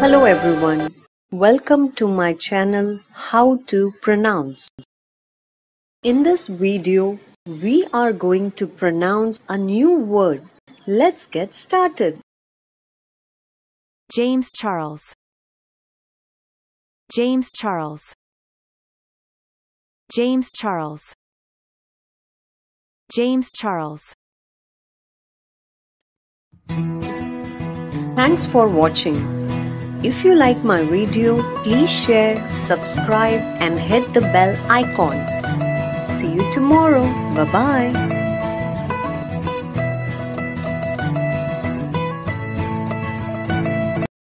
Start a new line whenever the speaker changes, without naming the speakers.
Hello everyone. Welcome to my channel How to Pronounce. In this video, we are going to pronounce a new word. Let's get started.
James Charles James Charles James Charles James Charles
Thanks for watching. If you like my video, please share, subscribe and hit the bell icon. See you tomorrow. Bye bye.